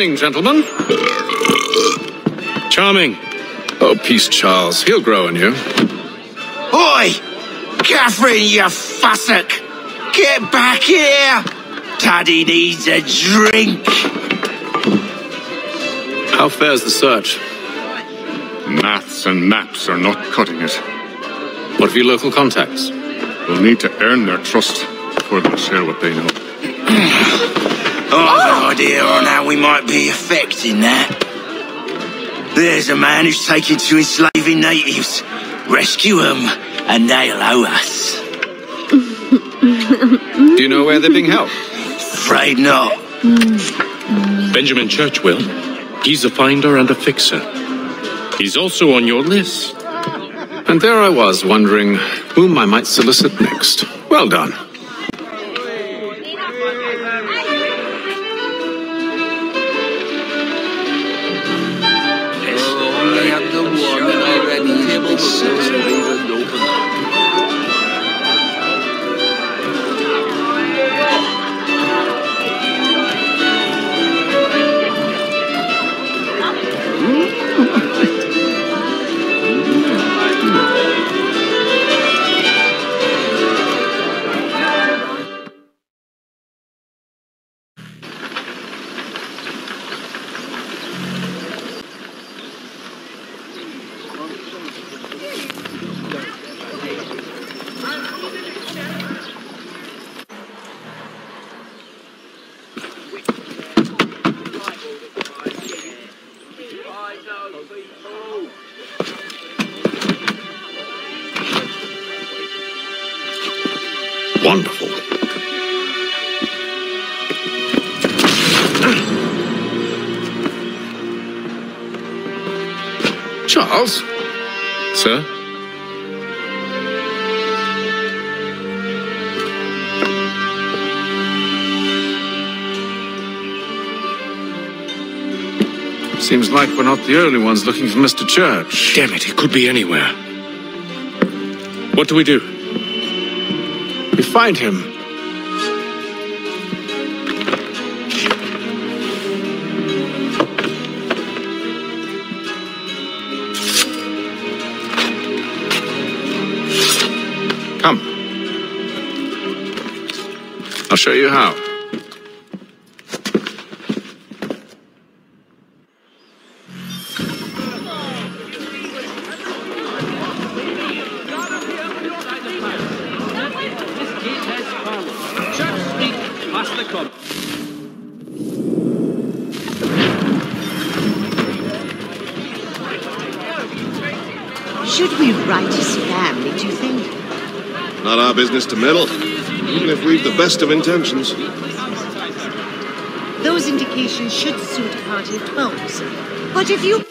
Evening, gentlemen. Charming. Oh, peace, Charles. He'll grow on you. Oi! Catherine, you fussock! Get back here! Daddy needs a drink! How fares the search? Maths and maps are not cutting it. What of your local contacts? We'll need to earn their trust before they'll share what they know. Oh, I've an idea on how we might be affecting that. There's a man who's taken to enslaving natives. Rescue them, and they'll owe us. Do you know where they're being held? Afraid not. Benjamin Church will. He's a finder and a fixer. He's also on your list. And there I was, wondering whom I might solicit next. Well done. We're not the only ones looking for Mr. Church. Damn it, he could be anywhere. What do we do? We find him. Come. I'll show you how. Business to meddle, even if we've the best of intentions. Those indications should suit a party of twelves. But if you...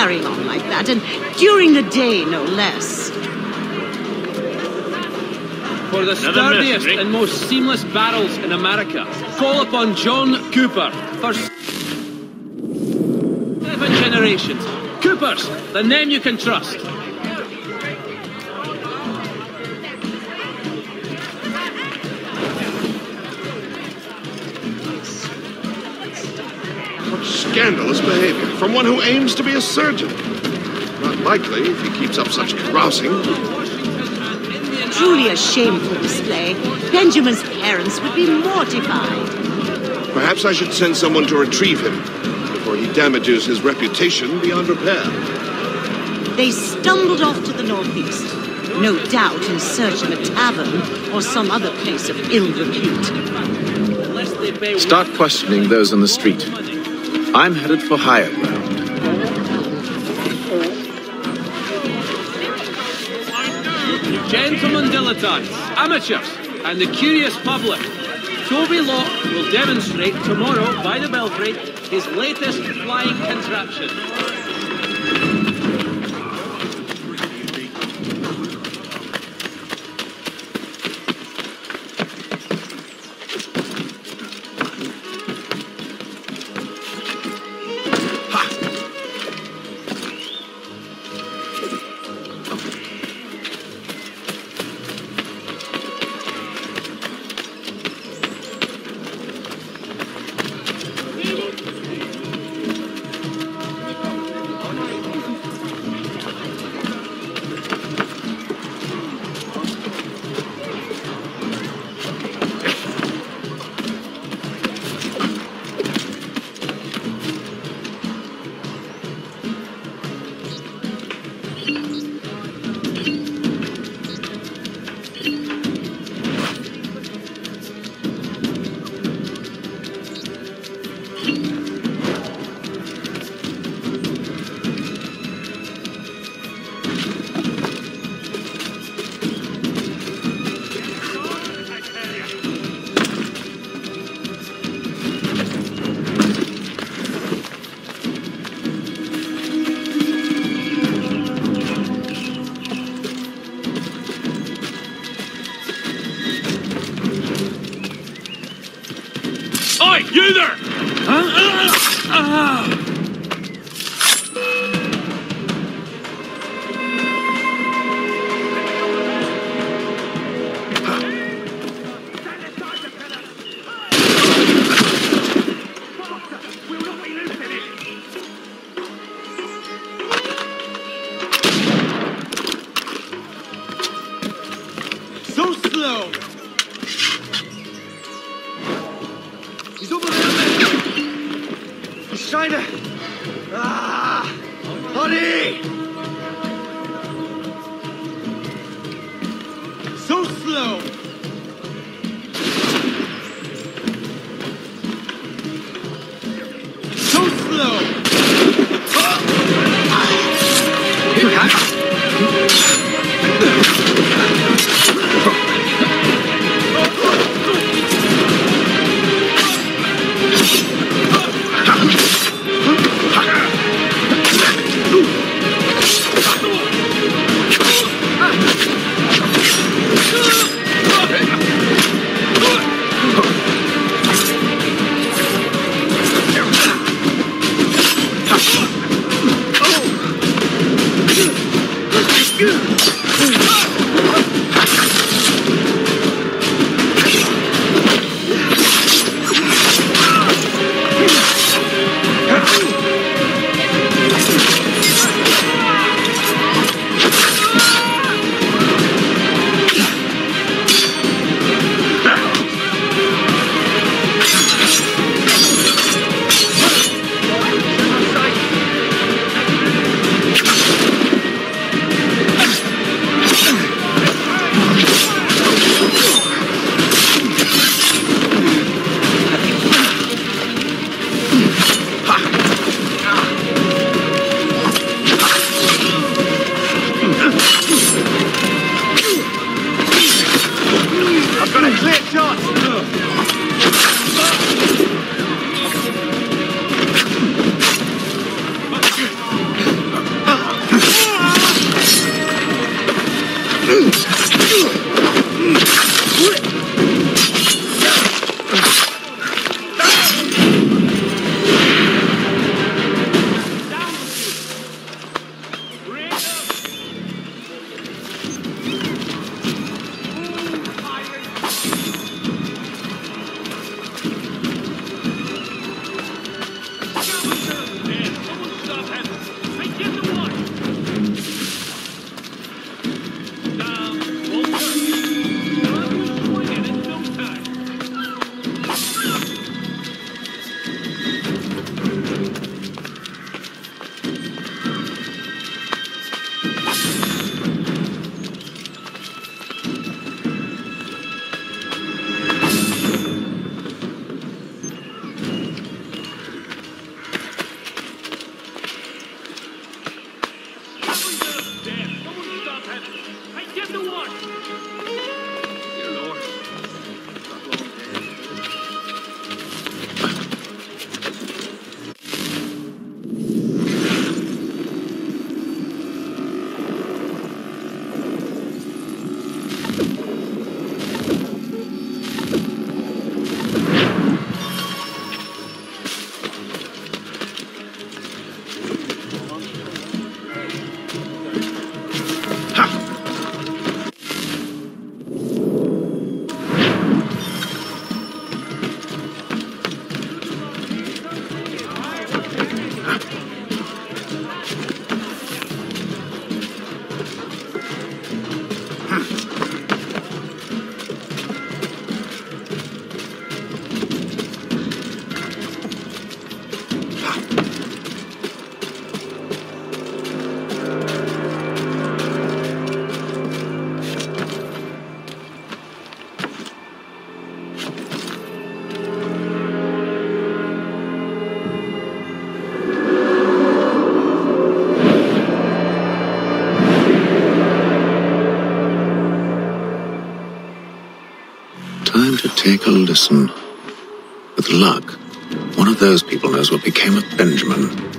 carrying on like that, and during the day, no less. For the sturdiest and most seamless barrels in America, call upon John Cooper for s- seven generations. Coopers, the name you can trust. Scandalous behavior from one who aims to be a surgeon. Not likely if he keeps up such carousing. Truly a shameful display. Benjamin's parents would be mortified. Perhaps I should send someone to retrieve him before he damages his reputation beyond repair. They stumbled off to the northeast, no doubt in search of a tavern or some other place of ill repute. Unless they pay Start questioning those on the street. I'm headed for higher ground. Gentlemen dilettantes, amateurs, and the curious public. Toby Locke will demonstrate tomorrow by the Belfry his latest flying contraption. To take a listen. With luck, one of those people knows what became of Benjamin.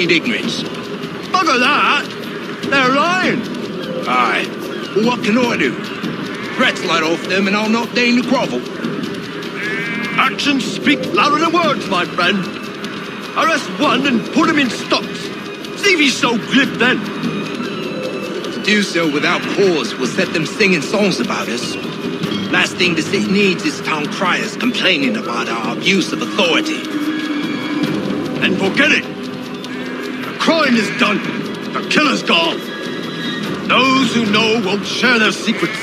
All ignorance. Bugger that! They're lying! Aye. Well, what can I do? Threats light off them and I'll not deign to grovel. Actions speak louder than words, my friend. Arrest one and put him in stocks. See if he's so glib then. To do so without cause will set them singing songs about us. Last thing the city needs is town criers complaining about our abuse of authority. And forget it. The crime is done. The killer's gone. Those who know won't share their secrets.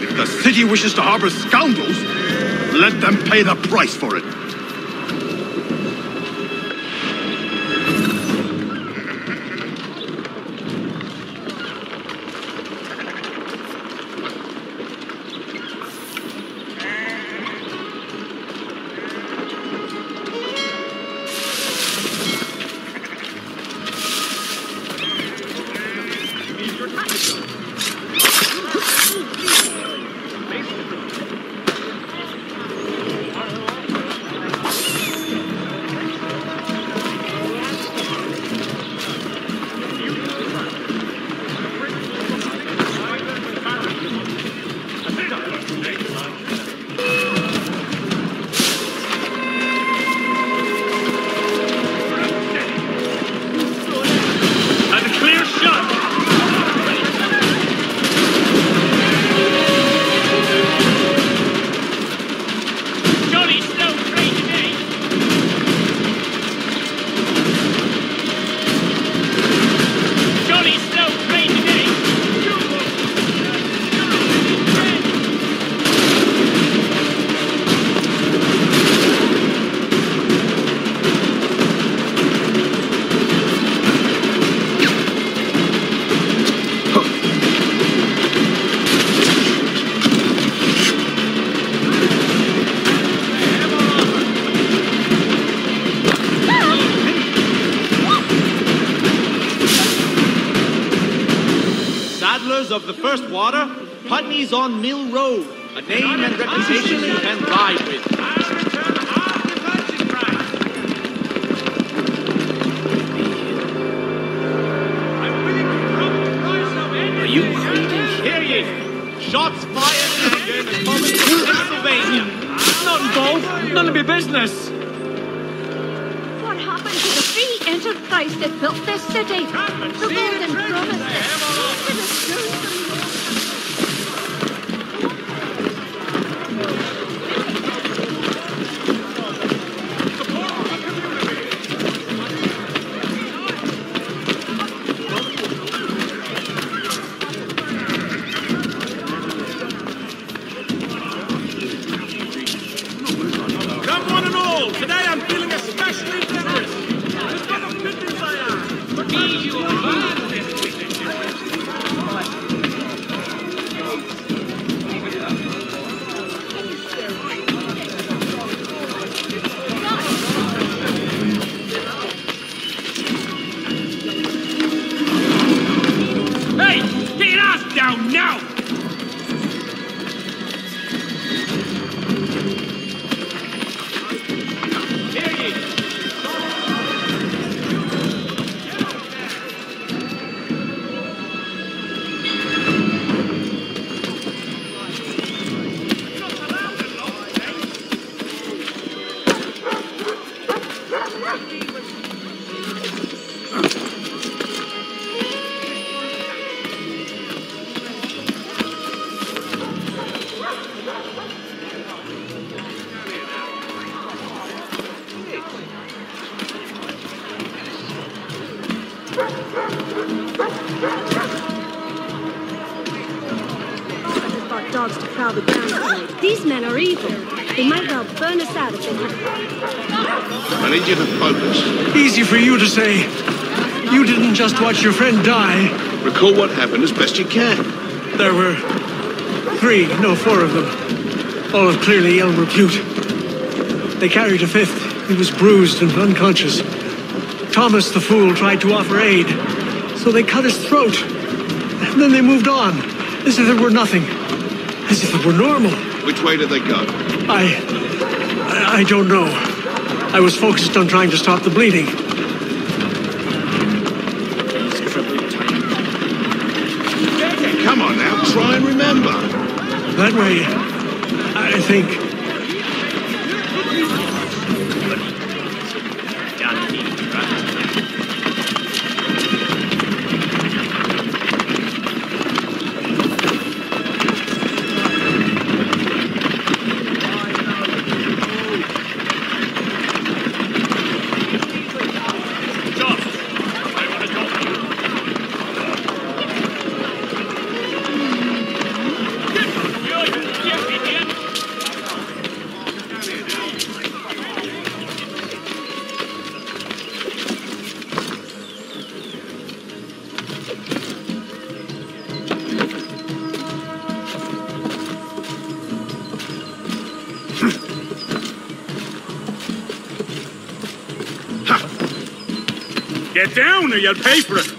If the city wishes to harbor scoundrels, let them pay the price for it. First water, Putney's on Mill Road. A name and reputation you can ride with. Are you hiding? Hear! Shots fired in the Republic of Pennsylvania. Not involved. None of my business. What happened to the free enterprise that built this city? The Golden Promise. They might well burn us out if they have I need you to focus. Easy for you to say. You didn't just watch your friend die. Recall what happened as best you can. There were three, no, four of them. All of clearly ill repute. They carried a fifth. He was bruised and unconscious. Thomas the fool tried to offer aid, so they cut his throat. And then they moved on, as if it were nothing. As if it were normal. Which way did they go? I. I, don't know. I was focused on trying to stop the bleeding. Come on now, try and remember. That way, I think. You'll pay for it.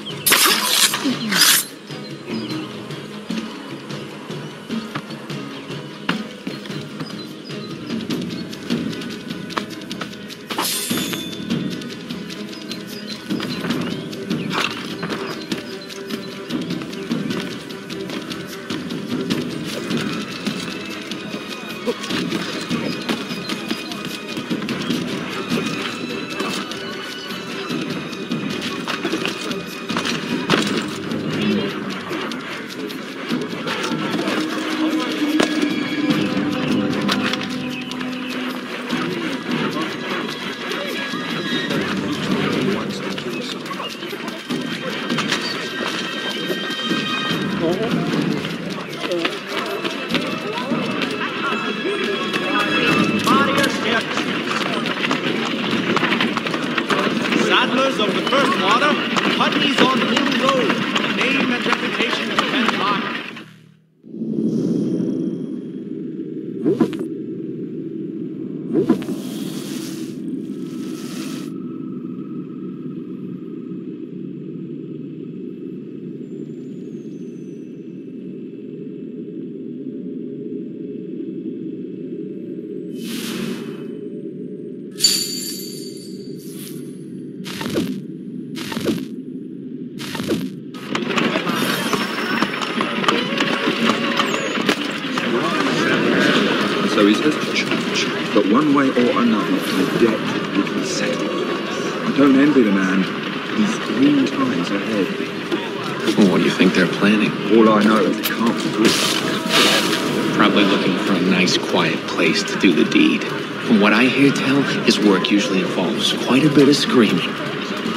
Hear tell, his work usually involves quite a bit of screaming.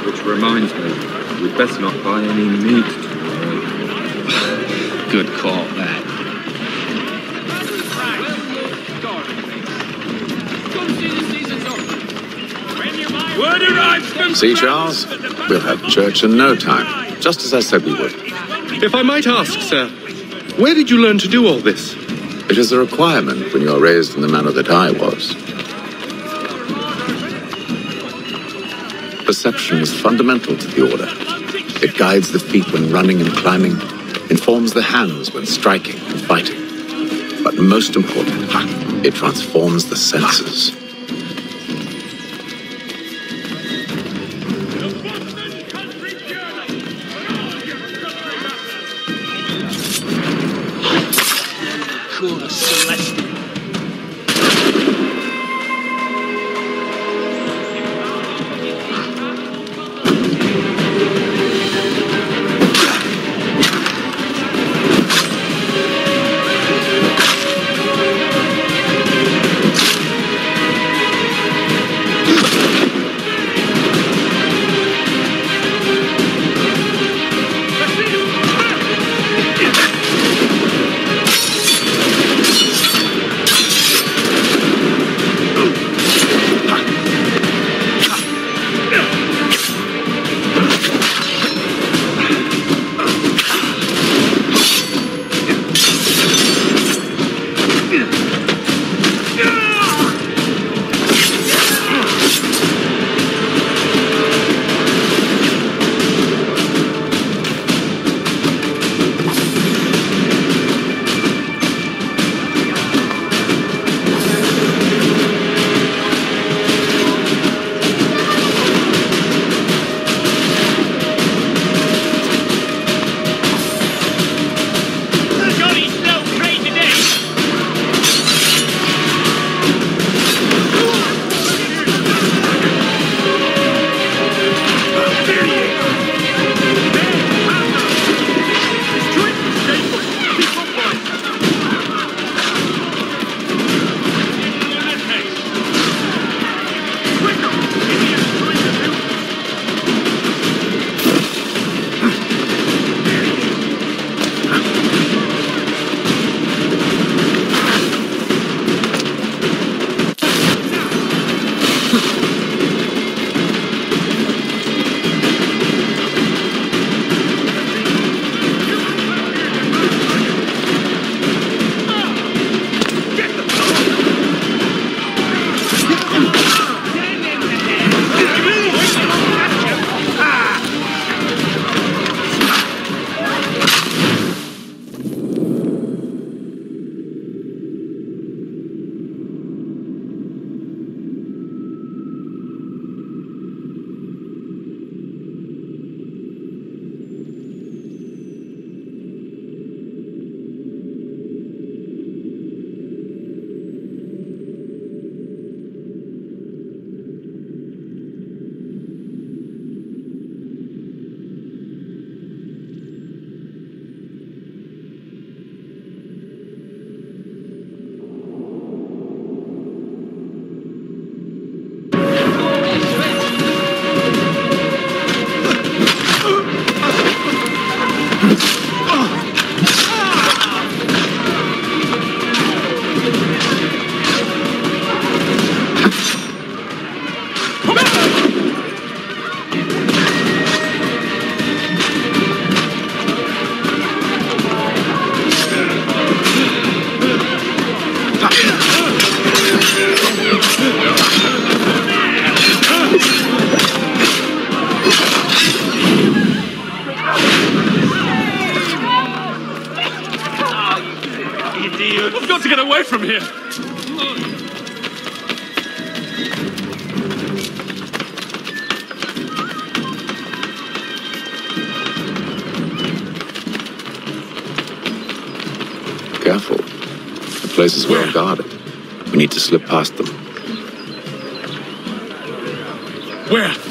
Which reminds me, we'd best not buy any meat tomorrow. Good call, that. Word arrives from See, Charles? We'll have church in no time, just as I said we would. If I might ask, sir, where did you learn to do all this? It is a requirement when you are raised in the manner that I was. Perception is fundamental to the order. It guides the feet when running and climbing, informs the hands when striking and fighting. But most important, it transforms the senses. From here! Careful. The place is well guarded. We need to slip past them. Where?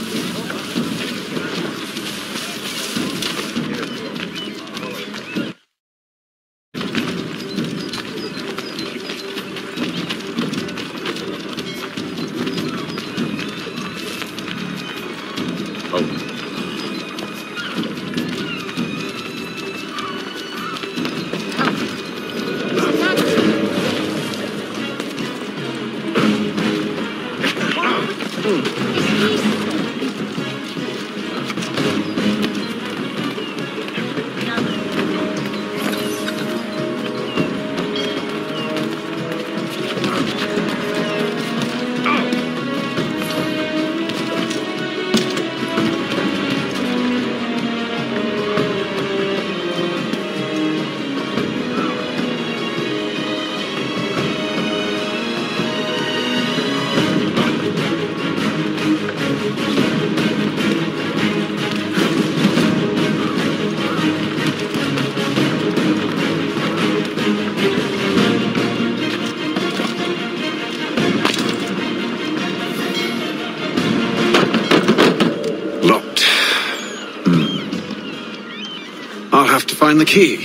The key.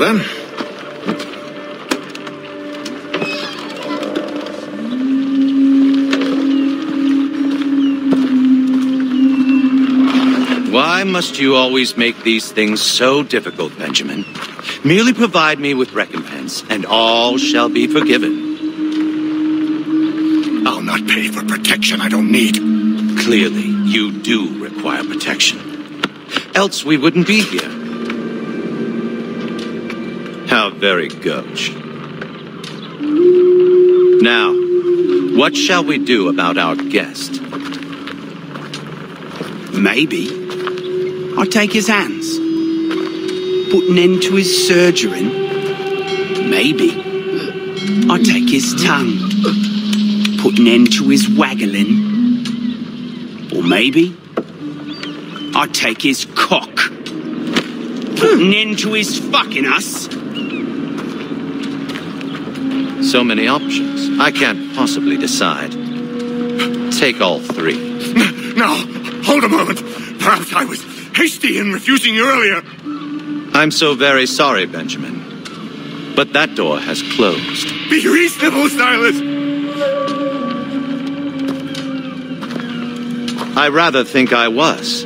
Then. Why must you always make these things so difficult, Benjamin? Merely provide me with recompense, and all shall be forgiven. I'll not pay for protection I don't need. Clearly, you do require protection. Else we wouldn't be here. Very gauche. Now, what shall we do about our guest? Maybe. I take his hands. Put an end to his surgering. Maybe. I take his tongue. Put an end to his waggling. Or maybe. I take his cock. Put an end to his fucking us. So many options. I can't possibly decide. Take all three. No, hold a moment. Perhaps I was hasty in refusing you earlier. I'm so very sorry, Benjamin. But that door has closed. Be reasonable, Silas. I rather think I was.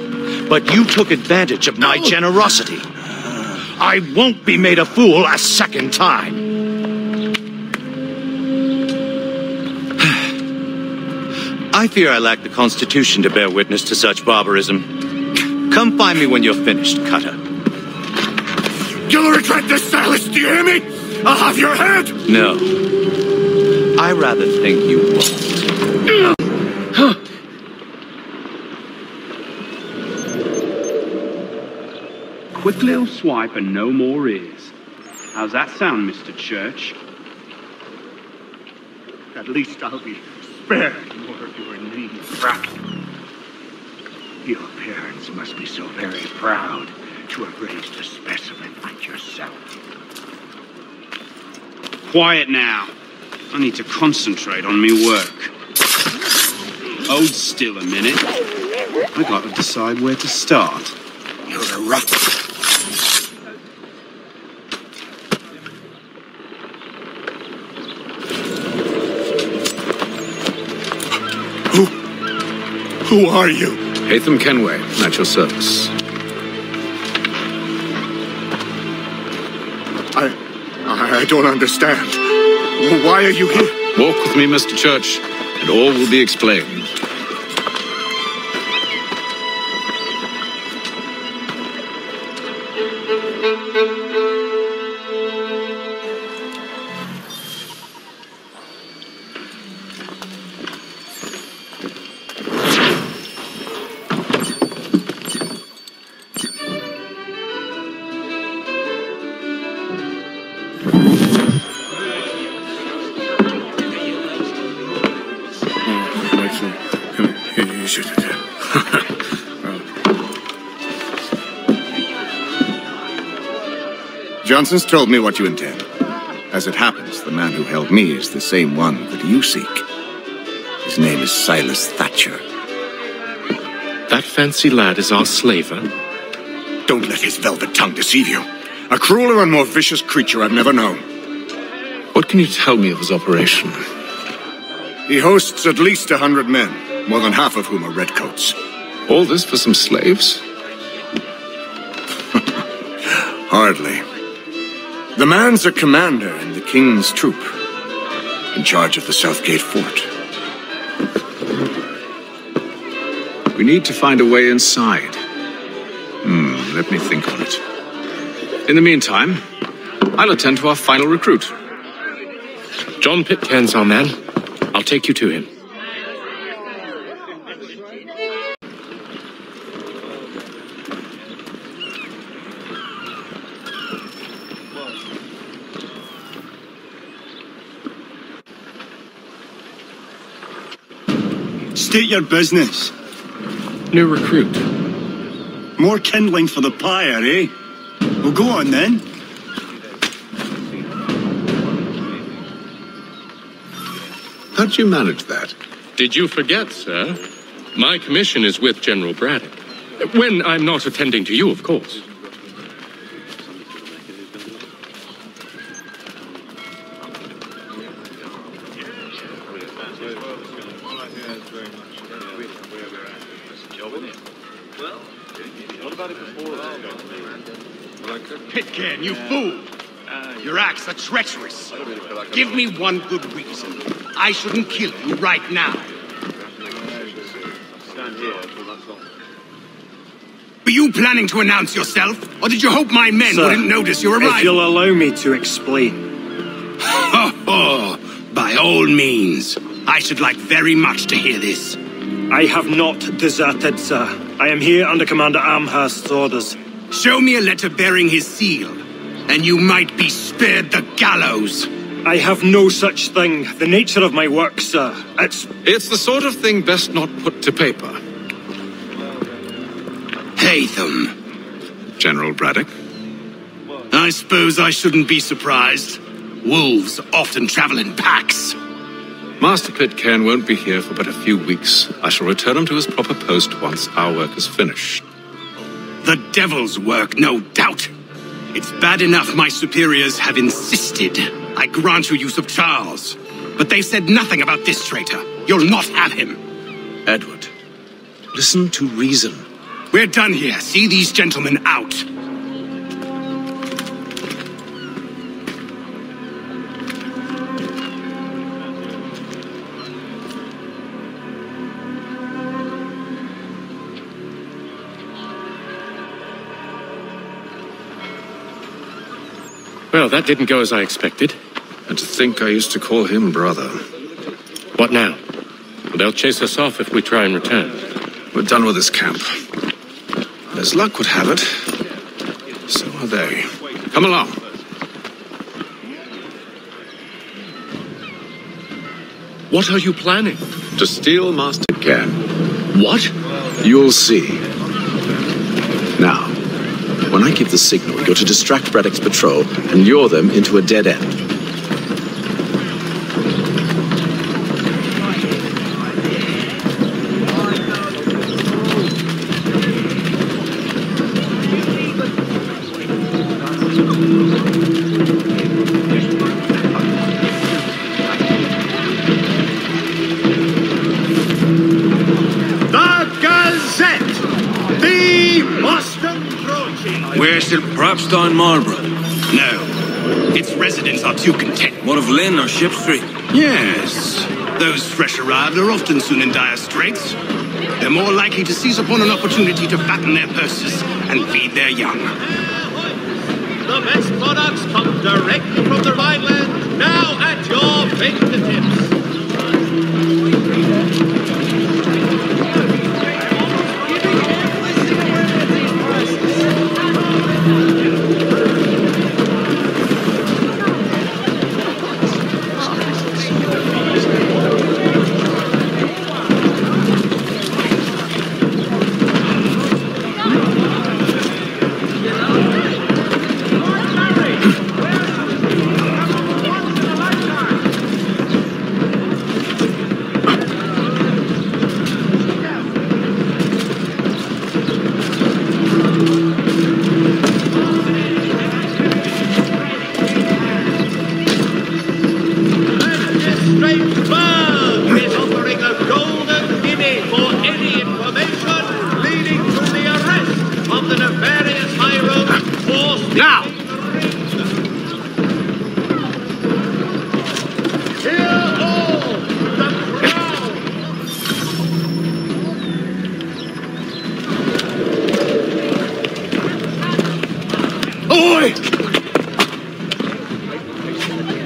But you took advantage of my generosity. I won't be made a fool a second time. I fear I lack the constitution to bear witness to such barbarism. Come find me when you're finished, Cutter. You'll regret this, Silas. Do you hear me? I'll have your head. No. I rather think you won't. Quick little swipe and no more ears. How's that sound, Mr. Church? At least I'll be spared more of your name crap. Your parents must be so very proud to have raised a specimen like yourself. Quiet now. I need to concentrate on me work. Hold still a minute. I gotta decide where to start. You're a rough. Who are you? Haytham Kenway, at your service. I, I don't understand. Why are you here? Walk with me, Mr. Church, and all will be explained. Johnson's told me what you intend. As it happens, the man who held me is the same one that you seek. His name is Silas Thatcher. That fancy lad is our slaver. Don't let his velvet tongue deceive you. A crueler and more vicious creature I've never known. What can you tell me of his operation? He hosts at least a hundred men, more than half of whom are redcoats. All this for some slaves? Hardly. The man's a commander in the king's troop, in charge of the Southgate fort. We need to find a way inside. Hmm, let me think on it. In the meantime, I'll attend to our final recruit. John Pitcairn's our man. I'll take you to him. State your business. New recruit. More kindling for the pyre, eh? Well, go on then. How'd you manage that? Did you forget, sir? My commission is with General Braddock. When I'm not attending to you, of course. Pitcairn, you fool! Your acts are treacherous. Give me one good reason. I shouldn't kill you right now. Were you planning to announce yourself, or did you hope my men Sir, wouldn't notice your arrival? If you'll allow me to explain. By all means. I should like very much to hear this. I have not deserted, sir. I am here under Commander Amherst's orders. Show me a letter bearing his seal, and you might be spared the gallows. I have no such thing. The nature of my work, sir. It's. It's the sort of thing best not put to paper. Haytham. General Braddock? I suppose I shouldn't be surprised. Wolves often travel in packs. Master Pitcairn won't be here for but a few weeks. I shall return him to his proper post once our work is finished. The devil's work, no doubt. It's bad enough my superiors have insisted I grant you use of Charles. But they've said nothing about this traitor. You'll not have him. Edward, listen to reason. We're done here. See these gentlemen out. Well, that didn't go as I expected. And to think I used to call him brother. What now? They'll chase us off if we try and return. We're done with this camp. As luck would have it, so are they. Come along. What are you planning? To steal Master Can. What? You'll see. Now, when I give the signal, you're to distract Braddock's patrol and lure them into a dead end. The Propstein Marlborough? No. Its residents are too content. What of Lynn or Ship Street? Yes. Those fresh arrived are often soon in dire straits. They're more likely to seize upon an opportunity to fatten their purses and feed their young. The best products come directly from the Rhineland, now at your fingertips.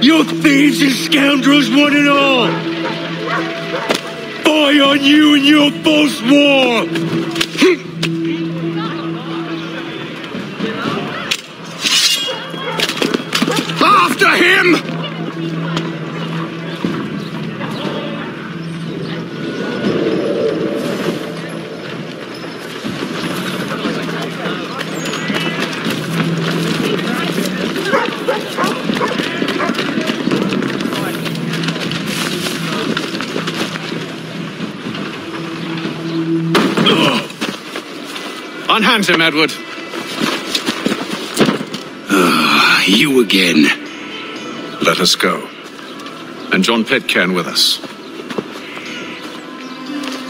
You thieves and scoundrels, one and all! Fie on you and your false war! Unhand him, Edward. Ah, you again. Let us go. And John Pitcairn with us.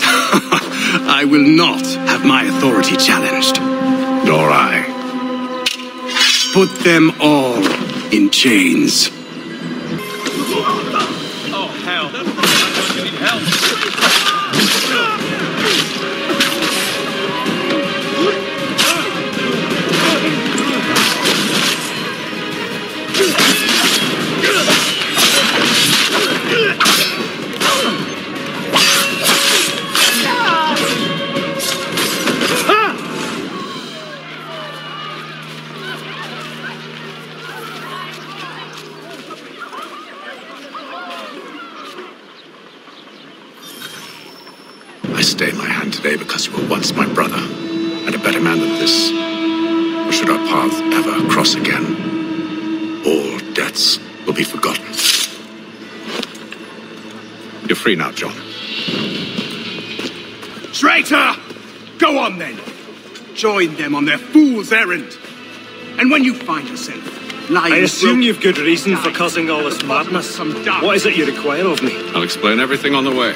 I will not have my authority challenged. Nor I. Put them all in chains. Free now, John. Traitor! Go on then. Join them on their fool's errand. And when you find yourself lying... I assume broken- you've good reason for causing all this madness. Some doubt. What is it you require of me? I'll explain everything on the way.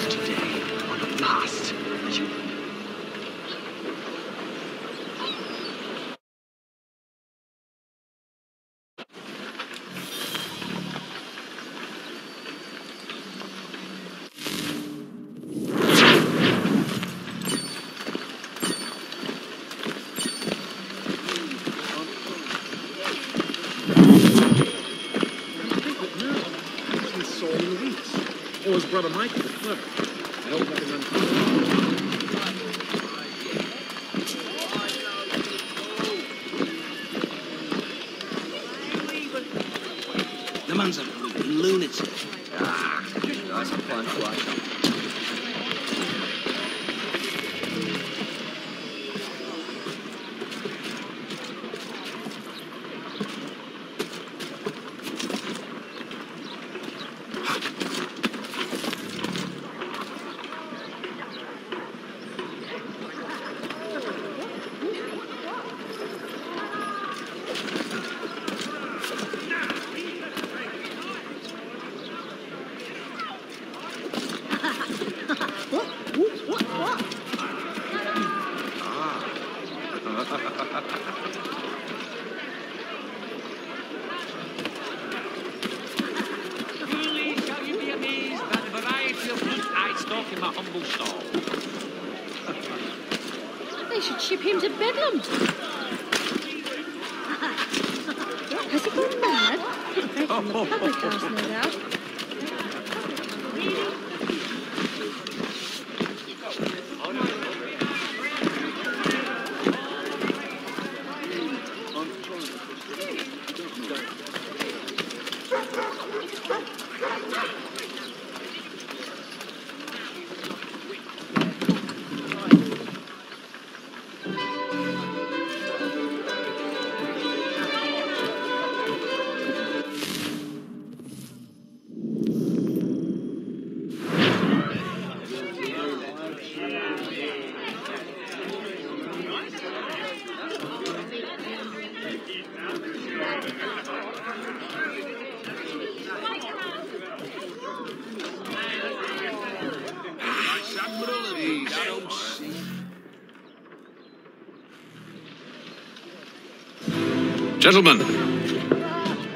Gentlemen,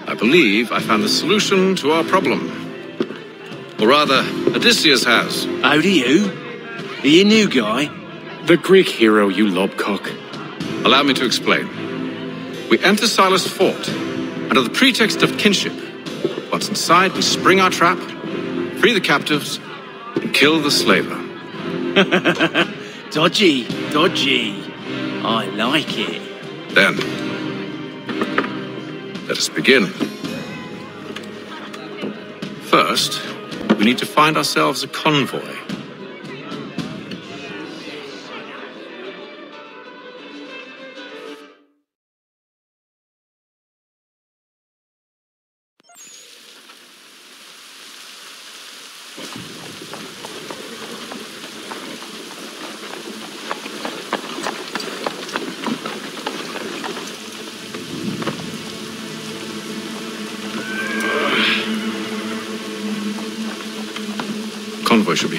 I believe I found the solution to our problem. Or rather, Odysseus has. How do you? Are you new guy? The Greek hero, you lobcock. Allow me to explain. We enter Silas' fort under the pretext of kinship. Once inside, we spring our trap, free the captives, and kill the slaver. dodgy, dodgy. I like it. Then, let us begin. First, we need to find ourselves a convoy.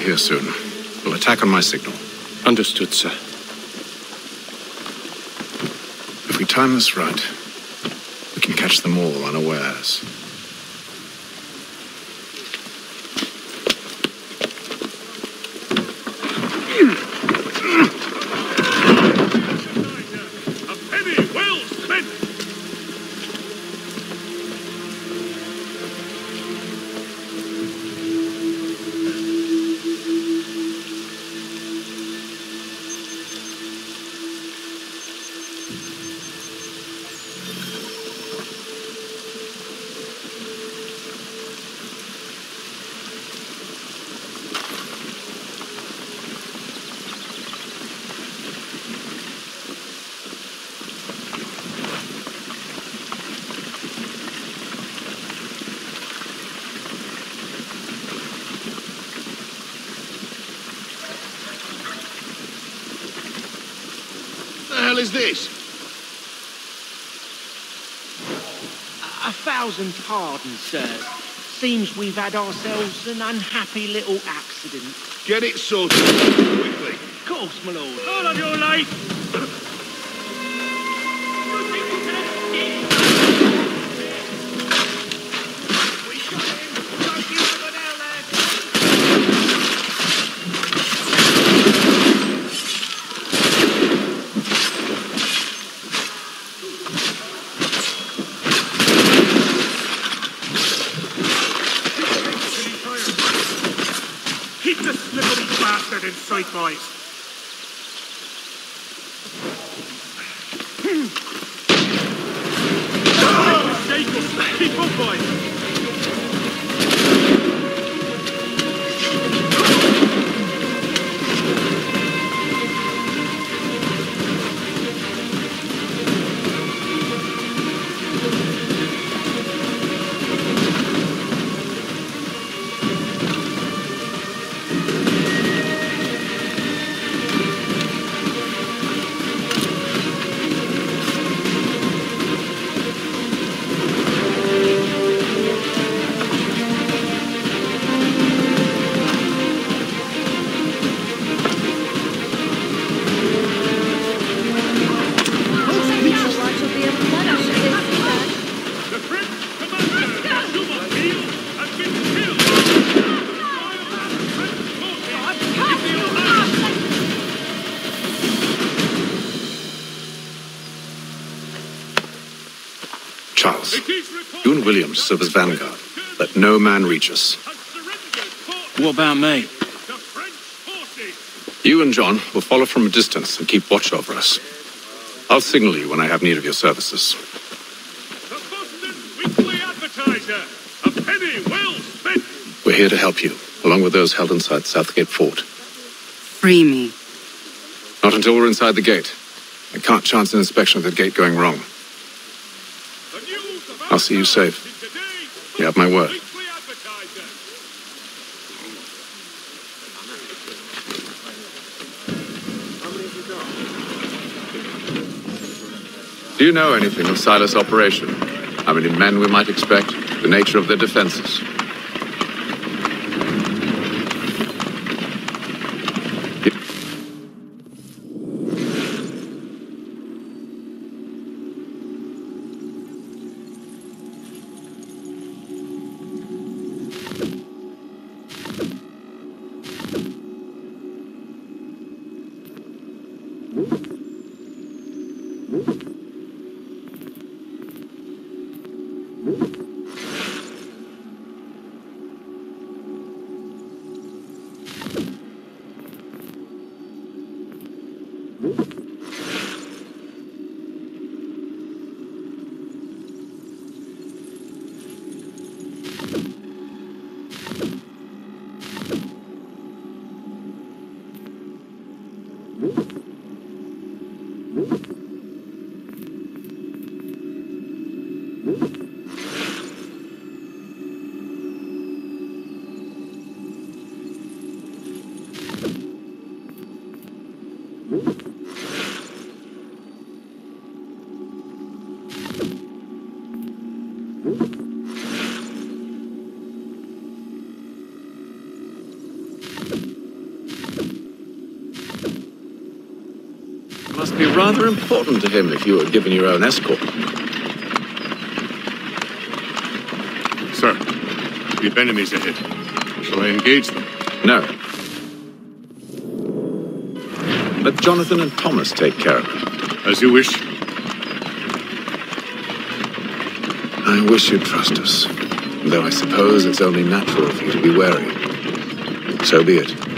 Here soon. We'll attack on my signal. Understood, sir. If we time this right, we can catch them all unawares. Is this? A thousand pardons, sir. Seems we've had ourselves an unhappy little accident. Get it sorted quickly. Of course, my lord. All on your life! Williams serve as vanguard. Let no man reach us. What about me? The French forces. You and John will follow from a distance and keep watch over us. I'll signal you when I have need of your services. Advertiser, a penny well spent. We're here to help you, along with those held inside Southgate Fort. Free me. Not until we're inside the gate. I can't chance an inspection of the gate going wrong. I'll see you safe. You have my word. Do you know anything of Silas' operation? How many men we might expect? The nature of their defenses? Be rather important to him if you were given your own escort. Sir, we have enemies ahead. Shall I engage them? No. Let Jonathan and Thomas take care of it. As you wish. I wish you'd trust us. Though I suppose it's only natural for you to be wary. So be it.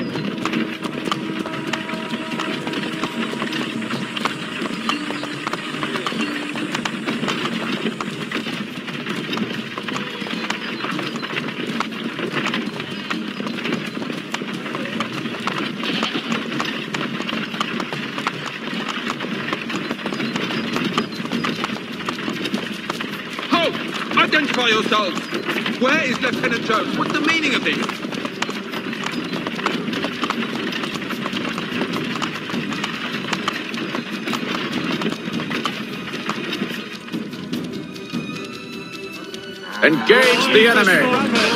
Halt! Identify yourselves! Where is Lieutenant Jones? What's the meaning of this? Engage the enemy!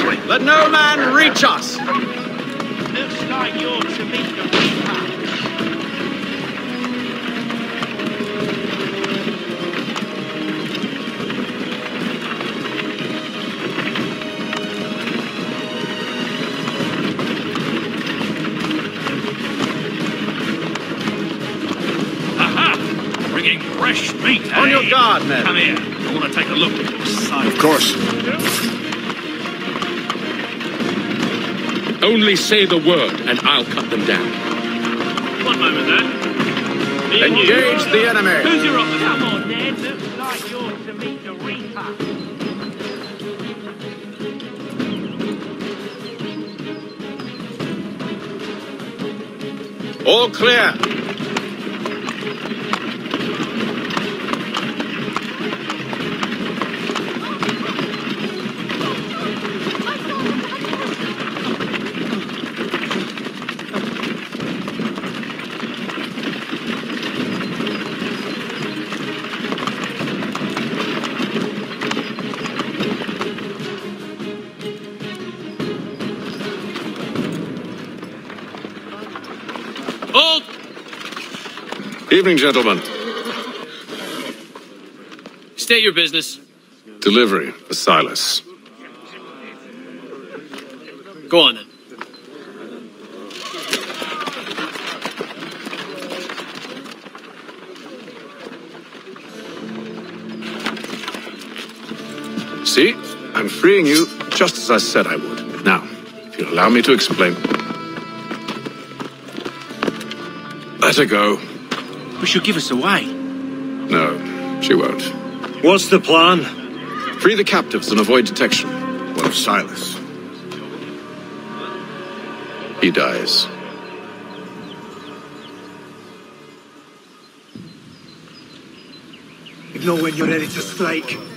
Goddamn. Let no man reach us! Looks like you're to meet the Reaper. Aha! Bringing fresh meat. On eh? your guard, men. Come here. I want to take a look at your sight. Of course. Only say the word, and I'll cut them down. One moment then. Engage the enemy! Who's your officer? Come on, then. Looks like you're to meet the Reaper. All clear. Evening, gentlemen. State your business. Delivery for Silas. Go on then. See? I'm freeing you just as I said I would. Now, if you'll allow me to explain. Let her go. But she'll give us away. No, she won't. What's the plan? Free the captives and avoid detection. What of Silas? He dies. You know when you're ready to strike.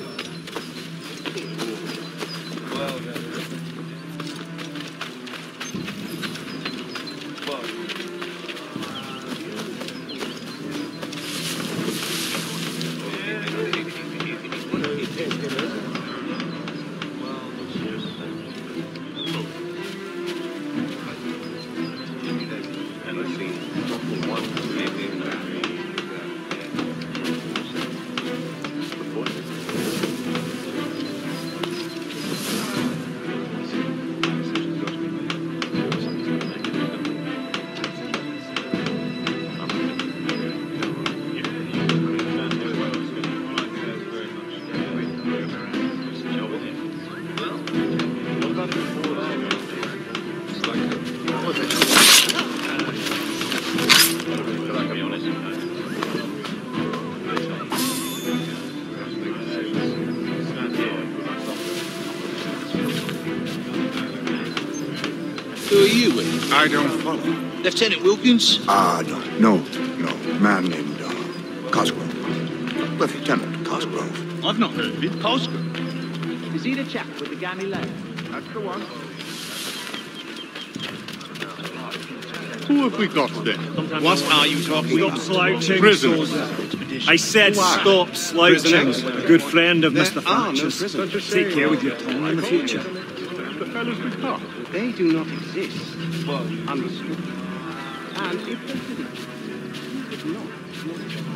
Lieutenant Wilkins? Ah, no, no, no. Man named uh, Cosgrove. Lieutenant Cosgrove. I've not heard of him. Cosgrove. Is he the chap with the gammy leg? That's the one. Who have we got then? What are you talking Stop about? slouching, Prisoners. I said Why? stop slouching. A good friend of There Mr. are no Take care with your tongue in the future. The fellows we caught. They do not exist. Well, understood. Not.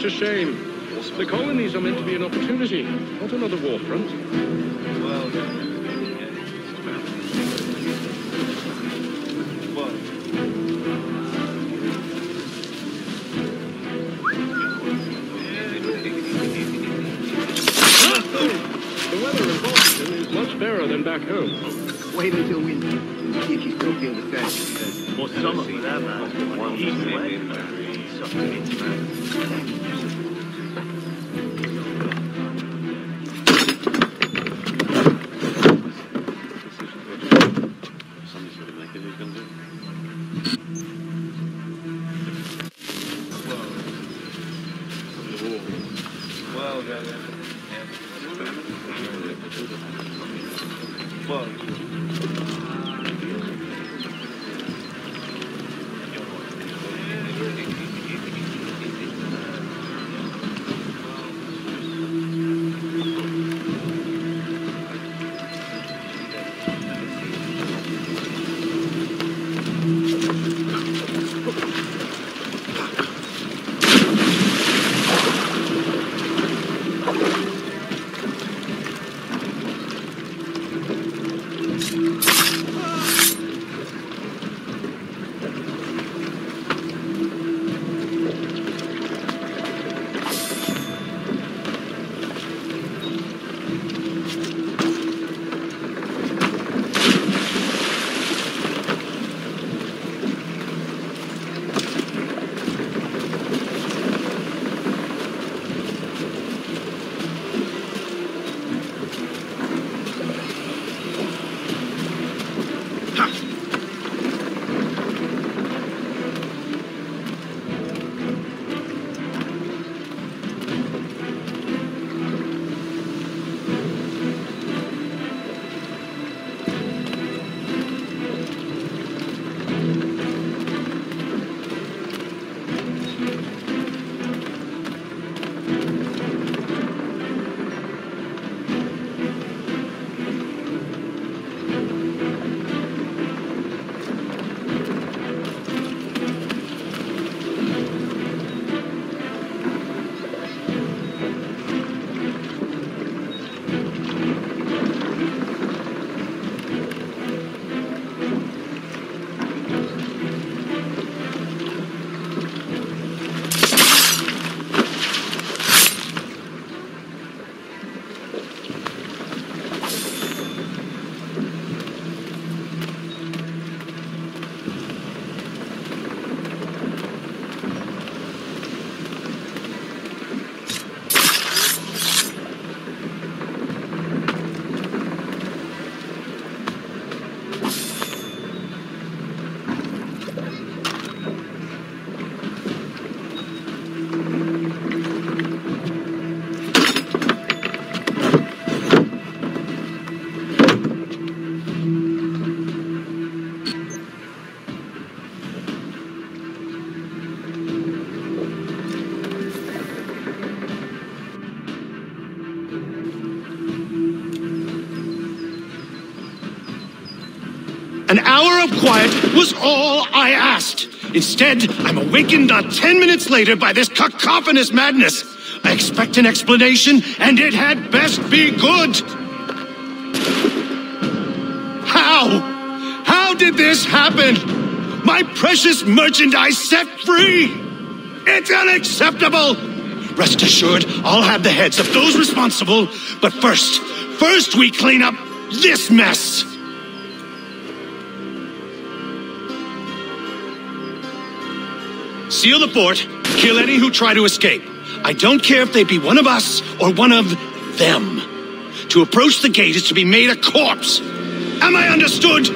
Such a shame. The colonies are meant to be an opportunity, not another war was all I asked. Instead, I'm awakened not ten minutes later by this cacophonous madness. I expect an explanation, and it had best be good. How? How did this happen? My precious merchandise set free! It's unacceptable! Rest assured, I'll have the heads of those responsible, but first, first we clean up this mess! Seal the fort, kill any who try to escape. I don't care if they be one of us or one of them. To approach the gate is to be made a corpse. Am I understood?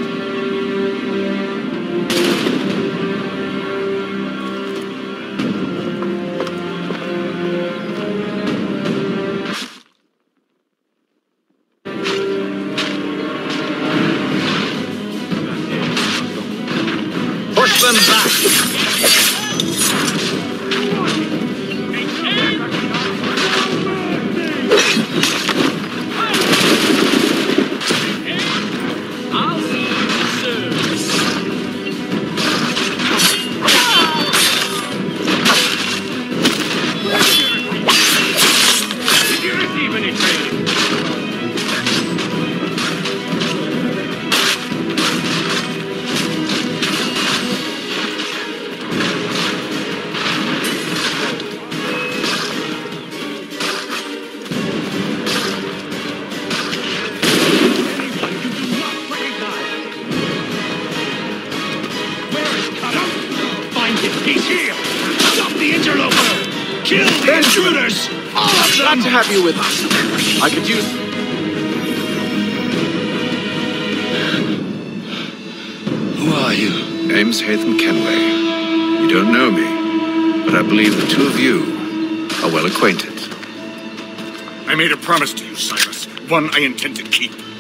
One I intend to keep.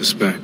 Suspect.